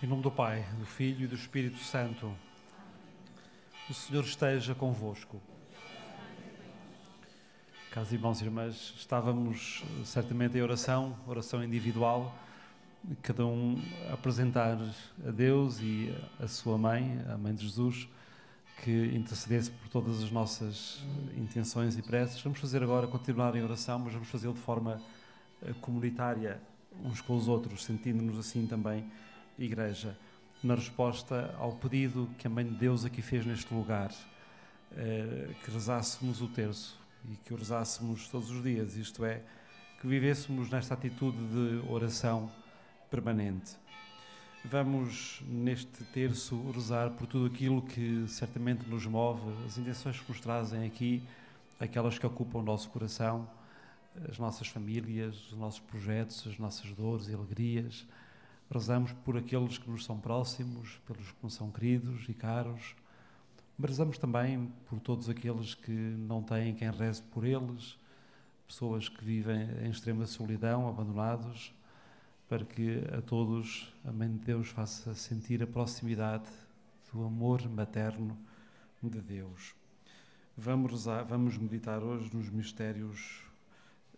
Em nome do Pai, do Filho e do Espírito Santo. O Senhor esteja convosco. Caros irmãos e irmãs, estávamos certamente em oração, oração individual, cada um apresentar a Deus e a sua mãe, a mãe de Jesus, que intercedesse por todas as nossas intenções e preces. Vamos fazer agora, continuar em oração, mas vamos fazê-lo de forma eh, comunitária, uns com os outros, sentindo-nos assim também Igreja, na resposta ao pedido que a Mãe de Deus aqui fez neste lugar, eh, que rezássemos o terço e que o rezássemos todos os dias, isto é, que vivêssemos nesta atitude de oração permanente. Vamos, neste terço, rezar por tudo aquilo que certamente nos move, as intenções que nos trazem aqui, aquelas que ocupam o nosso coração, as nossas famílias, os nossos projetos, as nossas dores e alegrias Rezamos por aqueles que nos são próximos, pelos que nos são queridos e caros. Rezamos também por todos aqueles que não têm quem reze por eles, pessoas que vivem em extrema solidão, abandonados, para que a todos a Mãe de Deus faça sentir a proximidade do amor materno de Deus. Vamos rezar, vamos meditar hoje nos mistérios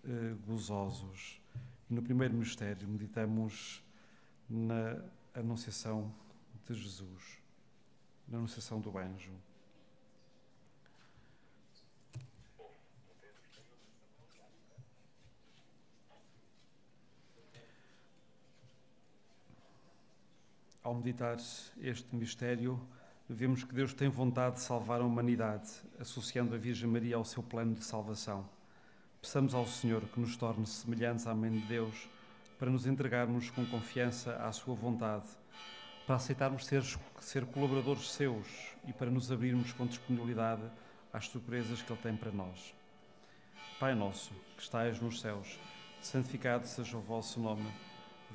eh, gozosos. No primeiro mistério meditamos na Anunciação de Jesus, na Anunciação do Anjo. Ao meditar este mistério, vemos que Deus tem vontade de salvar a humanidade, associando a Virgem Maria ao seu plano de salvação. Peçamos ao Senhor que nos torne semelhantes à Mãe de Deus para nos entregarmos com confiança à Sua vontade, para aceitarmos ser, ser colaboradores seus e para nos abrirmos com disponibilidade às surpresas que Ele tem para nós. Pai nosso, que estais nos céus, santificado seja o vosso nome,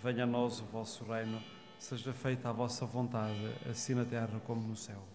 venha a nós o vosso reino, seja feita a vossa vontade, assim na terra como no céu.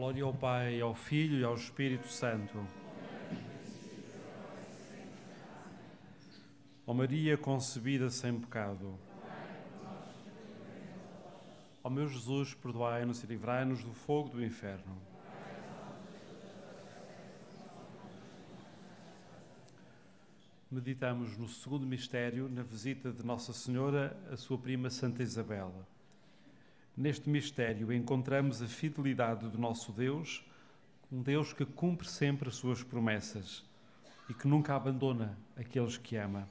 Glória ao Pai, ao Filho e ao Espírito Santo. Ó Maria concebida sem pecado. Ó meu Jesus, perdoai-nos e livrai-nos do fogo do inferno. Meditamos no segundo mistério, na visita de Nossa Senhora à sua prima Santa Isabela. Neste mistério encontramos a fidelidade do nosso Deus, um Deus que cumpre sempre as suas promessas e que nunca abandona aqueles que ama.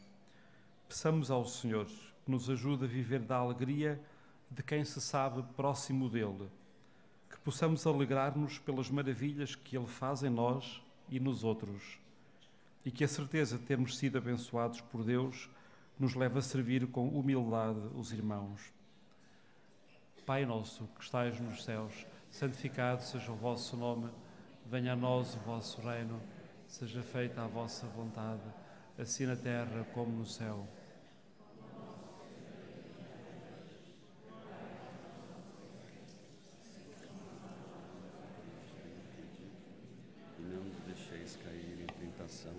Peçamos ao Senhor que nos ajude a viver da alegria de quem se sabe próximo dele, que possamos alegrar-nos pelas maravilhas que ele faz em nós e nos outros, e que a certeza de termos sido abençoados por Deus nos leve a servir com humildade os irmãos. Pai nosso que estais nos céus, santificado seja o vosso nome, venha a nós o vosso reino, seja feita a vossa vontade, assim na terra como no céu. E não nos deixeis cair em tentação,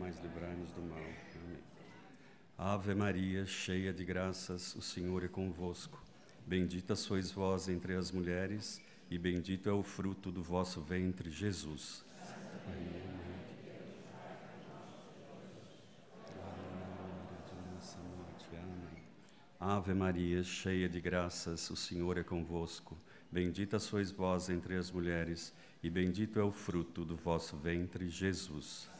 mas livrai-nos do mal. Amém. Ave Maria, cheia de graças, o Senhor é convosco. Bendita sois vós entre as mulheres, e bendito é o fruto do vosso ventre, Jesus. Ave Maria, cheia de graças, o Senhor é convosco. Bendita sois vós entre as mulheres, e bendito é o fruto do vosso ventre, Jesus.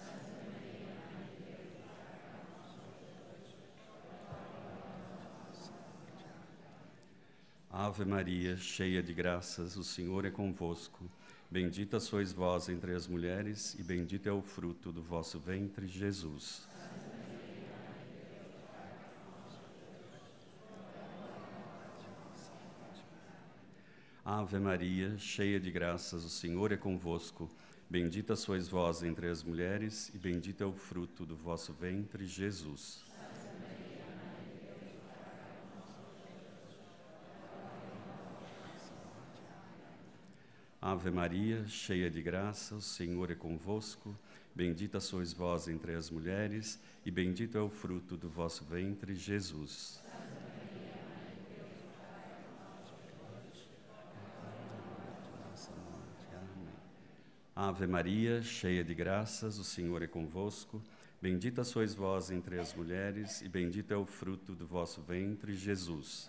Ave Maria, cheia de graças, o Senhor é convosco. Bendita sois vós entre as mulheres, e bendito é o fruto do vosso ventre, Jesus. Ave Maria, cheia de graças, o Senhor é convosco. Bendita sois vós entre as mulheres, e bendito é o fruto do vosso ventre, Jesus. Ave Maria, cheia de graça, o Senhor é convosco. Bendita sois vós entre as mulheres, e bendito é o fruto do vosso ventre, Jesus. Ave Maria, cheia de graças, o Senhor é convosco. Bendita sois vós entre as mulheres, e bendito é o fruto do vosso ventre, Jesus.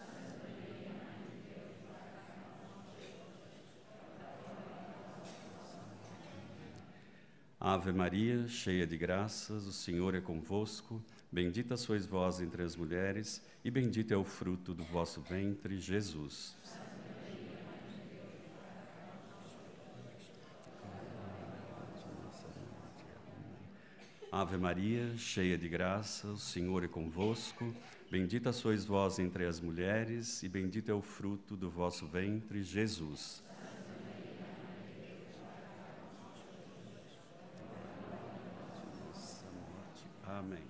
Ave Maria, cheia de graças, o Senhor é convosco. Bendita sois vós entre as mulheres, e bendito é o fruto do vosso ventre, Jesus. Ave Maria, cheia de graça, o Senhor é convosco. Bendita sois vós entre as mulheres, e bendito é o fruto do vosso ventre, Jesus. Amém.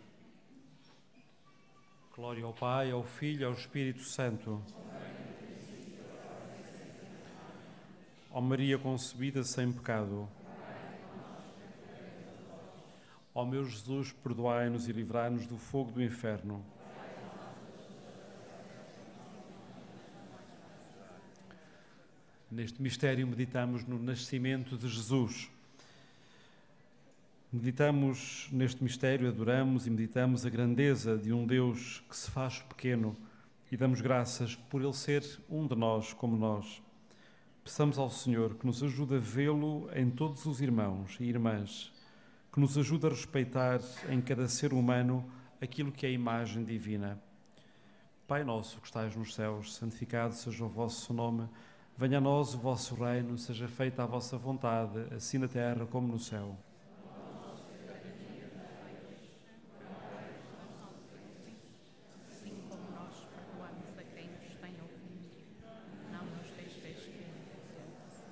Glória ao Pai, ao Filho e ao Espírito Santo. Ó Maria concebida sem pecado. Ó meu Jesus, perdoai-nos e livrai-nos do fogo do inferno. Neste mistério meditamos no nascimento de Jesus. Meditamos neste mistério, adoramos e meditamos a grandeza de um Deus que se faz pequeno e damos graças por Ele ser um de nós, como nós. Peçamos ao Senhor que nos ajude a vê-lo em todos os irmãos e irmãs, que nos ajude a respeitar em cada ser humano aquilo que é a imagem divina. Pai nosso que estais nos céus, santificado seja o vosso nome. Venha a nós o vosso reino, seja feita a vossa vontade, assim na terra como no céu. Assim como nós perdoamos a quem nos tem ofendido, não nos deixeis cair em tentação.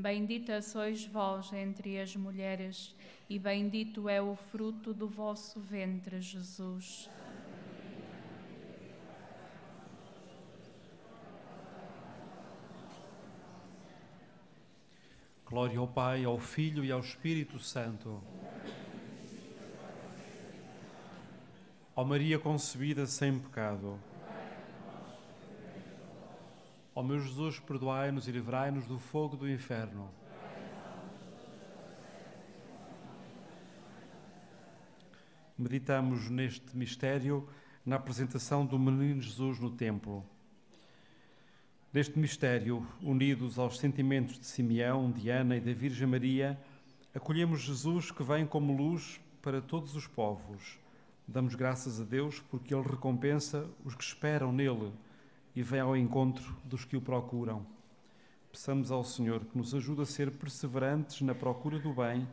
Bendita sois vós entre as mulheres, e bendito é o fruto do vosso ventre, Jesus. Glória ao Pai, ao Filho e ao Espírito Santo. Ó Maria concebida sem pecado. Ó meu Jesus, perdoai-nos e livrai-nos do fogo do inferno. Meditamos neste mistério na apresentação do menino Jesus no templo. Neste mistério, unidos aos sentimentos de Simeão, de Ana e da Virgem Maria, acolhemos Jesus que vem como luz para todos os povos. Damos graças a Deus porque Ele recompensa os que esperam nele e vem ao encontro dos que o procuram. Peçamos ao Senhor que nos ajude a ser perseverantes na procura do bem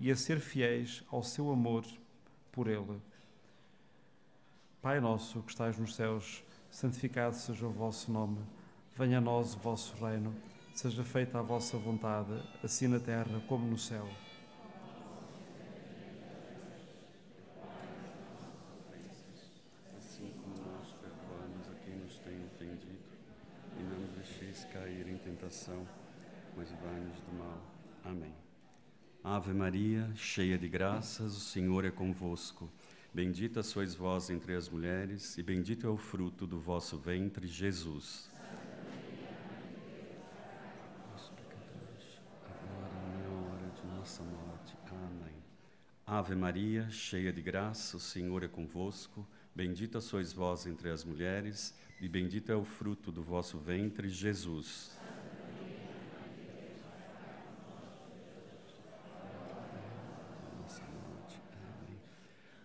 e a ser fiéis ao seu amor por Ele. Pai nosso que estais nos céus, santificado seja o vosso nome. Venha a nós o vosso reino. Seja feita a vossa vontade, assim na terra como no céu. Assim como nós perdoamos tentação, mas livrai-nos do mal. Amém. Ave Maria, cheia de graças, o Senhor é convosco. Bendita sois vós entre as mulheres, e bendito é o fruto do vosso ventre, Jesus. Morte. Amém. Ave Maria, cheia de graça, o Senhor é convosco. Bendita sois vós entre as mulheres, e bendito é o fruto do vosso ventre, Jesus.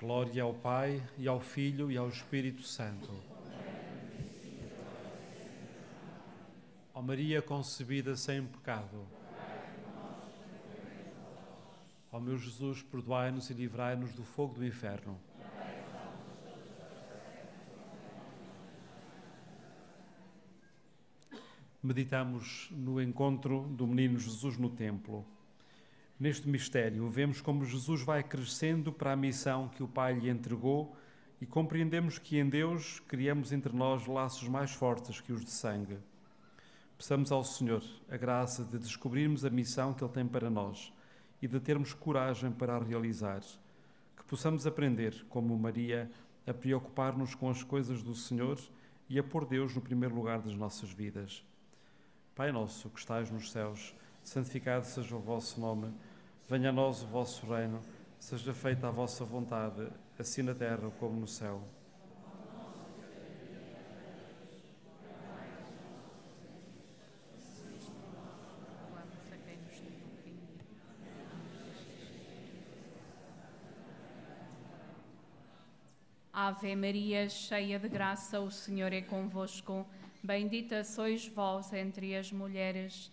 Glória ao Pai, e ao Filho, e ao Espírito Santo. Ó Maria concebida sem pecado. Ó meu Jesus, perdoai-nos e livrai-nos do fogo do inferno. Meditamos no encontro do menino Jesus no templo. Neste mistério, vemos como Jesus vai crescendo para a missão que o Pai lhe entregou e compreendemos que em Deus criamos entre nós laços mais fortes que os de sangue. Peçamos ao Senhor a graça de descobrirmos a missão que Ele tem para nós e de termos coragem para a realizar. Que possamos aprender, como Maria, a preocupar-nos com as coisas do Senhor e a pôr Deus no primeiro lugar das nossas vidas. Pai nosso que estais nos céus, santificado seja o vosso nome. Venha a nós o vosso reino, seja feita a vossa vontade, assim na terra como no céu. Ave Maria, cheia de graça, o Senhor é convosco. Bendita sois vós entre as mulheres,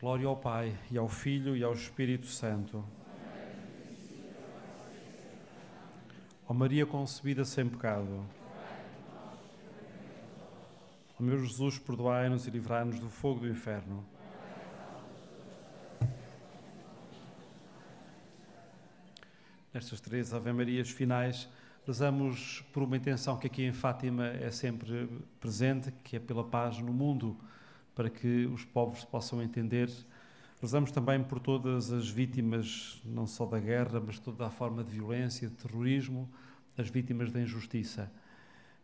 Glória ao Pai, e ao Filho, e ao Espírito Santo. Ó Maria concebida sem pecado. Ó meu Jesus, perdoai-nos e livrai-nos do fogo do inferno. Nestas três Ave Marias finais, rezamos por uma intenção que aqui em Fátima é sempre presente, que é pela paz no mundo para que os povos possam entender. Rezamos também por todas as vítimas, não só da guerra, mas toda a forma de violência, de terrorismo, as vítimas da injustiça.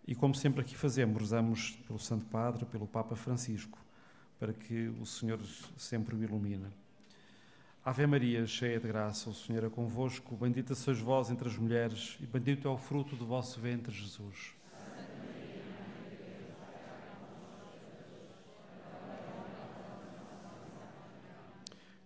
E como sempre aqui fazemos, rezamos pelo Santo Padre, pelo Papa Francisco, para que o Senhor sempre o ilumine. Ave Maria, cheia de graça, o Senhor é convosco, bendita sois vós entre as mulheres, e bendito é o fruto do vosso ventre, Jesus.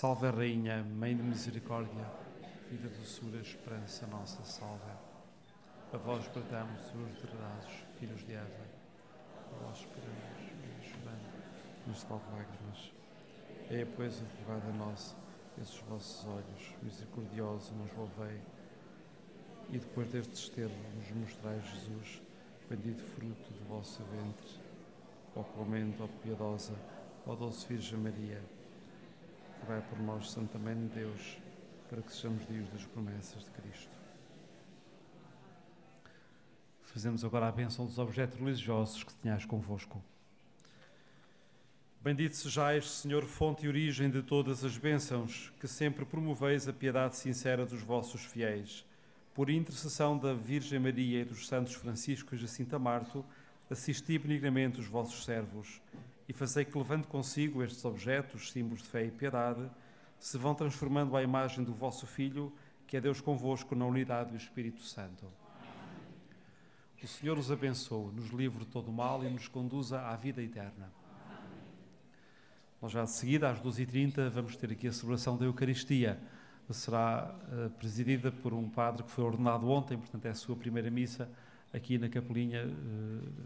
Salve a Rainha, Mãe de Misericórdia, de doçura, esperança nossa, salve. A vós bradamos, os degradados, filhos de Eva. A vós esperamos, chorando, nos salve lágrimas. É, pois, advogada nossa, esses vossos olhos, misericordiosos, nos volvei. E depois destes termos, nos mostrai Jesus, bendito fruto do vosso ventre. Ó clemente, ó piedosa, ó doce Virgem Maria, rogai por nós, Santa Mãe de Deus, para que sejamos dias das promessas de Cristo. Fazemos agora a bênção dos objetos religiosos que tenhais convosco. Bendito sejais, Senhor, fonte e origem de todas as bênçãos, que sempre promoveis a piedade sincera dos vossos fiéis. Por intercessão da Virgem Maria e dos santos Francisco e Jacinta Marto, assisti benignamente os vossos servos e fazei que, levando consigo estes objetos, símbolos de fé e piedade, se vão transformando à imagem do vosso Filho, que é Deus convosco na unidade do Espírito Santo. O Senhor os abençoe, nos livre de todo o mal e nos conduza à vida eterna. Nós já de seguida, às 12h30, vamos ter aqui a celebração da Eucaristia. Será uh, presidida por um padre que foi ordenado ontem, portanto é a sua primeira missa aqui na Capelinha,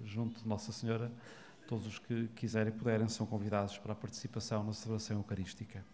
junto de Nossa Senhora. Todos os que quiserem e puderem são convidados para a participação na celebração eucarística.